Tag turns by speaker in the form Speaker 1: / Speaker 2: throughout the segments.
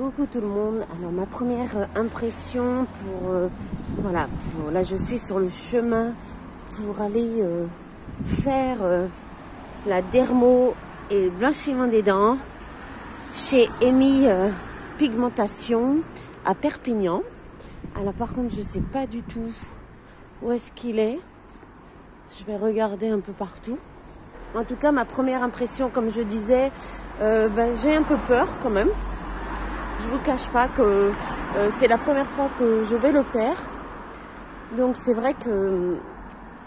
Speaker 1: Coucou tout le monde. Alors ma première euh, impression pour euh, voilà, pour, là je suis sur le chemin pour aller euh, faire la dermo et le blanchiment des dents chez Amy Pigmentation à Perpignan. Alors par contre je sais pas du tout où est-ce qu'il est. Je vais regarder un peu partout. En tout cas ma première impression comme je disais, ben, j'ai un peu peur quand même. Je vous cache pas que euh, c'est la première fois que je vais le faire. Donc c'est vrai que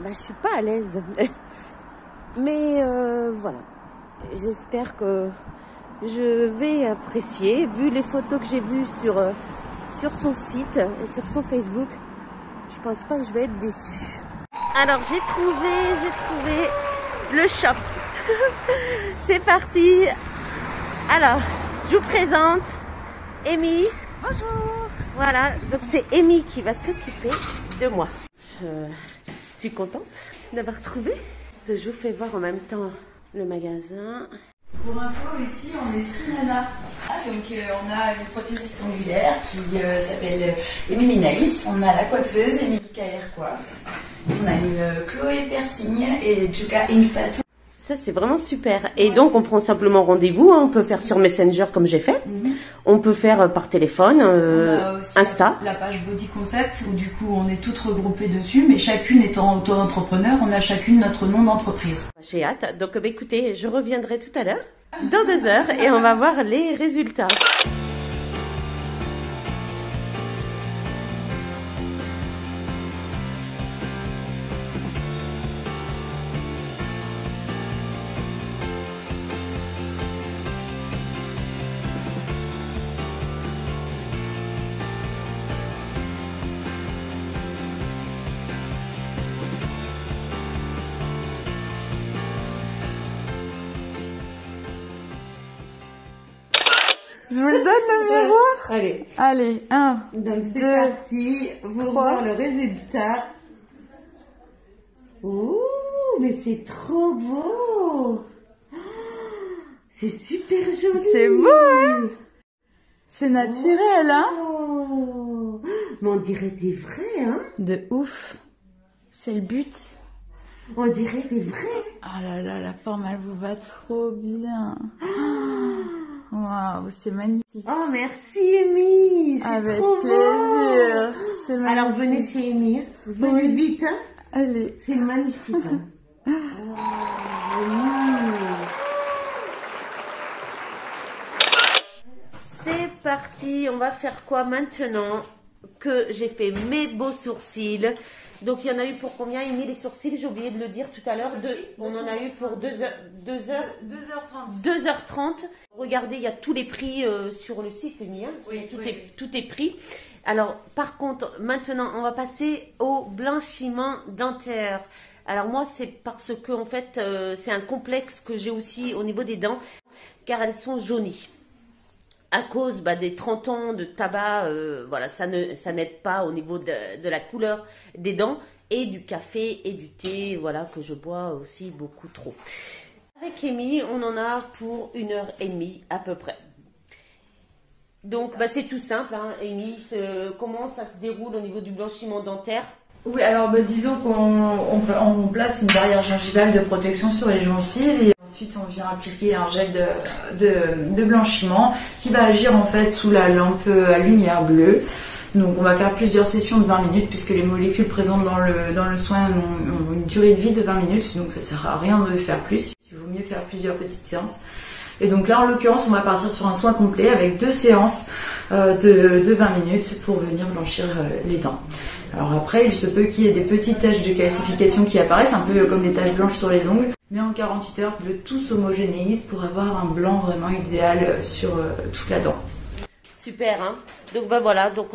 Speaker 1: bah, je suis pas à l'aise. Mais euh, voilà. J'espère que je vais apprécier. Vu les photos que j'ai vues sur, euh, sur son site et sur son Facebook, je pense pas que je vais être déçue. Alors j'ai trouvé, j'ai trouvé le shop. c'est parti. Alors, je vous présente Amy.
Speaker 2: Bonjour
Speaker 1: Voilà, donc c'est Amy qui va s'occuper de moi. Je suis contente d'avoir trouvé. Je vous fais voir en même temps le magasin.
Speaker 2: Pour info, ici on est six nanas. Ah, donc euh, on a une prothésiste angulaire qui euh, s'appelle Émilie Naïs. On a la coiffeuse Émilie Kaer Coiffe. On a une euh, Chloé Persigne et Juka Intatu.
Speaker 1: Ça, c'est vraiment super. Et donc, on prend simplement rendez-vous. hein. On peut faire sur Messenger comme j'ai fait. On peut faire euh, par téléphone, euh, Insta.
Speaker 2: la page Body Concept où du coup on est toutes regroupées dessus, mais chacune étant auto-entrepreneur, on a chacune notre nom d'entreprise.
Speaker 1: J'ai hâte. Donc, bah, écoutez, je reviendrai tout à l'heure, dans deux heures, et on va voir les résultats.
Speaker 3: Je vous le donne le miroir
Speaker 1: Allez.
Speaker 3: Allez, un.
Speaker 1: Donc c'est parti, vous voir le résultat. Ouh, mais c'est trop beau. C'est super joli.
Speaker 3: C'est beau, hein C'est naturel, hein
Speaker 1: Oh, mais on dirait des vrais, hein
Speaker 3: De ouf. C'est le but.
Speaker 1: On dirait des vrais.
Speaker 3: Oh là là, la forme, elle vous va trop bien. Waouh, c'est magnifique.
Speaker 1: Oh, merci Amy. C'est
Speaker 3: Avec
Speaker 1: trop
Speaker 3: plaisir.
Speaker 1: beau.
Speaker 3: C'est magnifique.
Speaker 1: Alors venez chez Amy. Venez
Speaker 3: Oui.
Speaker 1: vite. Hein.
Speaker 3: Allez.
Speaker 1: C'est magnifique. hein. Oh. C'est parti, on va faire quoi maintenant que j'ai fait mes beaux sourcils Donc il y en a eu pour combien? Amy les sourcils J'ai oublié de le dire tout à l'heure. On en a eu pour 2 heures, deux heures,
Speaker 2: 2h30.
Speaker 1: 2h30. Regardez, il y a tous les prix euh, sur le site, Amy, hein.
Speaker 2: Oui,
Speaker 1: tout,
Speaker 2: oui.
Speaker 1: Est, tout est pris. Alors, par contre, maintenant, on va passer au blanchiment dentaire. Alors moi, c'est parce que en fait, euh, c'est un complexe que j'ai aussi au niveau des dents, car elles sont jaunies. À cause bah, des 30 ans de tabac, euh, voilà, ça ne, n'aide pas au niveau de, la couleur des dents et du café et du thé, voilà, que je bois aussi beaucoup trop. Avec Amy, on en a pour une heure et demie à peu près. Donc, bah, c'est tout simple, hein, Amy. comment ça se déroule au niveau du blanchiment dentaire?
Speaker 2: Oui, alors bah, disons qu'on on, on place une barrière gingivale de protection sur les gencives et ensuite on vient appliquer un gel de, de, de blanchiment qui va agir en fait sous la lampe à lumière bleue. Donc on va faire plusieurs sessions de 20 minutes puisque les molécules présentes dans le, dans le soin ont, ont une durée de vie de 20 minutes donc ça sert à rien de faire plus. Il vaut mieux faire plusieurs petites séances. Et donc là, en l'occurrence, on va partir sur un soin complet avec deux séances euh, de, de 20 minutes pour venir blanchir euh, les dents. Alors après, il se peut qu'il y ait des petites taches de calcification qui apparaissent, un peu comme les taches blanches sur les ongles. Mais en 48 heures, le tout s'homogénéise pour avoir un blanc vraiment idéal sur euh, toute la dent.
Speaker 1: Super, hein Donc bah voilà, donc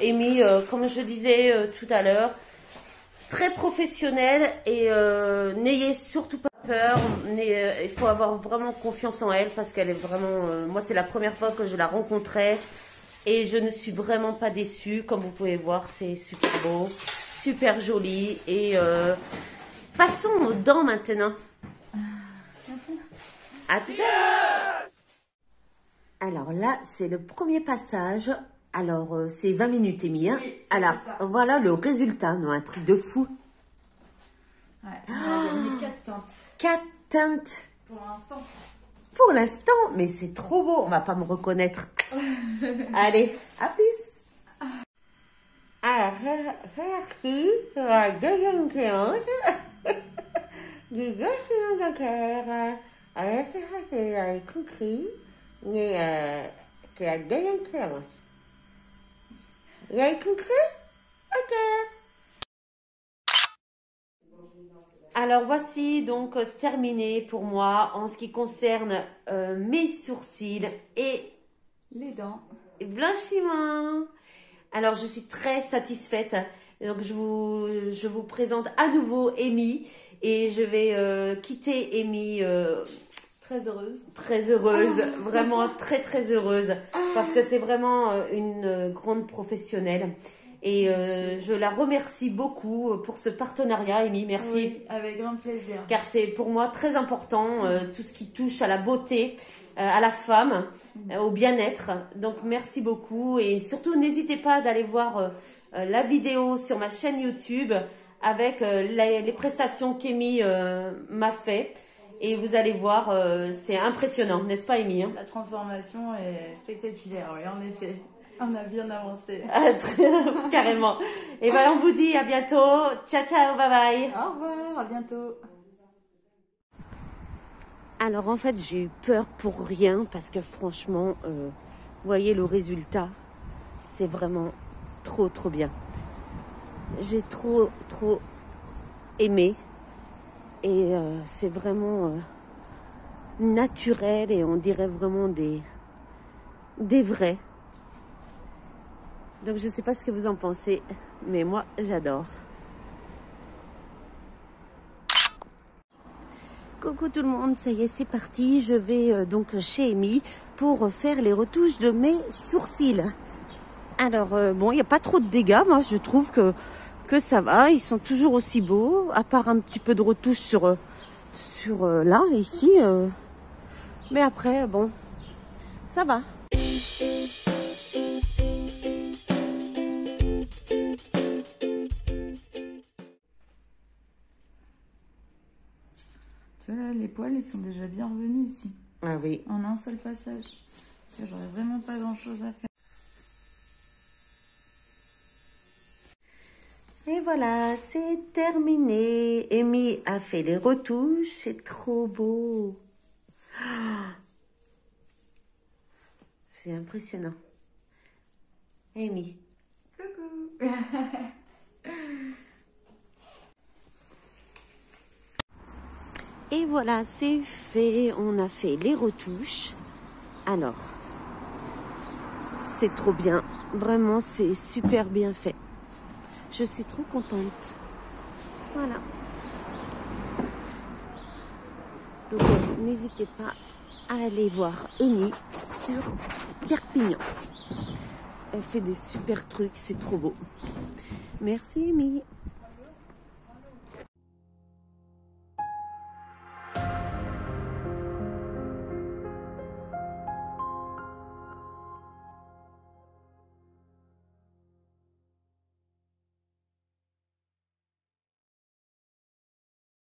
Speaker 1: Amy, comme je disais tout à l'heure, très professionnelle et n'ayez surtout pas peur. n'ayez- euh, il faut avoir vraiment confiance en elle parce qu'elle est vraiment. euh, moi, c'est la première fois que je la rencontrais et je ne suis vraiment pas déçue. Comme vous pouvez voir, c'est super beau, super joli et euh, passons aux dents maintenant. À tout à l'heure. Alors là, c'est le premier passage. Alors, euh, c'est 20 minutes, Amy. Hein
Speaker 2: Oui, c'est
Speaker 1: Alors,
Speaker 2: ça.
Speaker 1: voilà le résultat. Non, un truc de fou.
Speaker 2: Ouais, on a gagné 4 teintes
Speaker 1: Quatre teintes
Speaker 2: pour l'instant.
Speaker 1: pour l'instant. Mais c'est trop beau. On va pas me reconnaître. Allez, à plus. Alors, merci pour la deuxième séance. Du deuxième docteur. Alors, c'est ça, c'est compris. Mais euh, c'est la deuxième séance. Vous avez compris Alors voici donc euh, terminé pour moi en ce qui concerne euh, mes sourcils et
Speaker 2: Les dents.
Speaker 1: blanchiment. Alors je suis très satisfaite. Donc je vous, je vous présente à nouveau Amy et je vais euh, quitter Amy euh,
Speaker 2: Très heureuse.
Speaker 1: très heureuse, vraiment très très heureuse parce que c'est vraiment une grande professionnelle et euh, je la remercie beaucoup pour ce partenariat Amy, merci
Speaker 2: Oui, avec grand plaisir.
Speaker 1: car c'est pour moi très important euh, tout ce qui touche à la beauté, euh, à la femme, euh, au bien-être. Donc merci beaucoup et surtout n'hésitez pas d'aller voir euh, euh, la vidéo sur ma chaîne YouTube avec euh, les, les prestations qu'Amy euh, m'a fait et vous allez voir, euh, c'est impressionnant, n'est-ce pas Amy hein?
Speaker 2: La transformation est spectaculaire, oui, en effet. On a bien avancé.
Speaker 1: Ah, Carrément. Et ben on vous dit à bientôt. Ciao ciao, bye bye.
Speaker 2: Au revoir, à bientôt.
Speaker 1: Alors en fait j'ai eu peur pour rien parce que franchement, euh, vous voyez le résultat, c'est vraiment trop trop bien. J'ai trop trop aimé et euh, c'est vraiment euh, naturel et on dirait vraiment des des vrais. Donc je sais pas ce que vous en pensez, mais moi j'adore. Coucou tout le monde, ça y est, c'est parti. Je vais euh, donc chez Amy pour faire les retouches de mes sourcils. Alors, euh, bon, il n'y a pas trop de dégâts, moi je trouve que, que ça va. Ils sont toujours aussi beaux, à part un petit peu de retouche sur, euh, sur euh, là, ici. Mais après, bon, ça va.
Speaker 2: Poils, ils sont déjà bien revenus ici.
Speaker 1: Ah oui.
Speaker 2: En un seul passage. J'aurais vraiment pas grand chose à faire.
Speaker 1: Et voilà, c'est terminé. Amy a fait les retouches, c'est trop beau. Ah. C'est impressionnant. Amy. Voilà, c'est fait. On a fait les retouches. Alors, c'est trop bien. Vraiment, c'est super bien fait. Je suis trop contente. Voilà. Donc, euh, n'hésitez pas à aller voir Amy sur Perpignan. Elle fait des super trucs, c'est trop beau. Merci Amy.